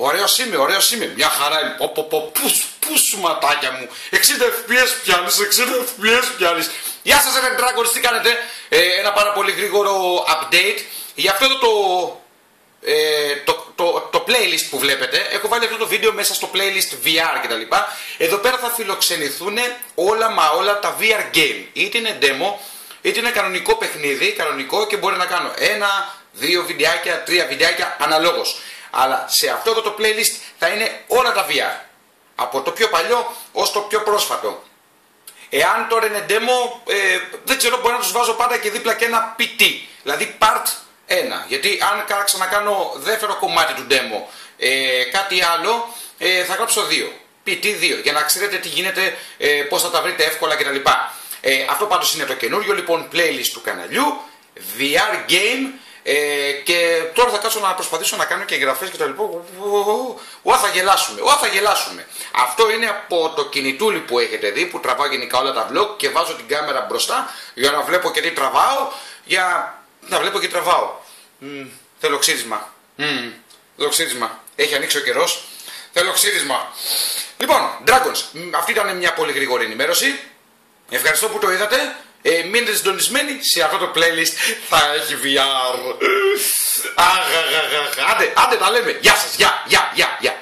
Ωραίο είμαι, ωραίο είμαι. Μια χαρά είμαι. Πω, πω, πω, πού, πού σου ματάκια μου. 60 FPS πιάνεις, 60 FPS πιάνεις. Γεια σας, ρε Dragons, τι κάνετε; Ε, ένα πάρα πολύ γρήγορο update. Για αυτό το, ε, το, το, το, playlist που βλέπετε, έχω βάλει αυτό το βίντεο μέσα στο playlist VR κτλ. Εδώ πέρα θα φιλοξενηθούν όλα μα όλα τα VR game. Είτε είναι demo, είτε είναι κανονικό παιχνίδι, κανονικό και μπορεί να κάνω ένα, δύο βιντεάκια, τρία βιντεάκια αναλόγως. Αλλά σε αυτό το, το playlist θα είναι όλα τα VR. Από το πιο παλιό ως το πιο πρόσφατο. Εάν τώρα είναι demo, ε, δεν ξέρω, μπορεί να τους βάζω πάντα και δίπλα και ένα PT. Δηλαδή part 1. Γιατί αν ξανακάνω δεύτερο κομμάτι του demo ε, κάτι άλλο, ε, θα γράψω 2. PT2. Για να ξέρετε τι γίνεται, ε, πώς θα τα βρείτε εύκολα κτλ. Ε, αυτό πάντως είναι το καινούριο λοιπόν playlist του καναλιού. VR Game ε, και τώρα θα κάτσω να προσπαθήσω να κάνω και εγγραφές και το λοιπό. Ουά θα γελάσουμε, ουά θα γελάσουμε. Αυτό είναι από το κινητούλι που έχετε δει που τραβάω γενικά όλα τα vlog και βάζω την κάμερα μπροστά για να βλέπω και τι τραβάω, για να βλέπω και τραβάω. Mm, θέλω ξύρισμα. Mm, θέλω ξύρισμα. Έχει ανοίξει ο καιρός. Θέλω ξύρισμα. Λοιπόν, Dragons, αυτή ήταν μια πολύ γρήγορη ενημέρωση. Ευχαριστώ που το είδατε. Ε, μείνετε συντονισμένοι σε αυτό το playlist θα έχει VR. Άντε, άντε τα λέμε. Γεια σας, γεια, γεια, γεια, γεια.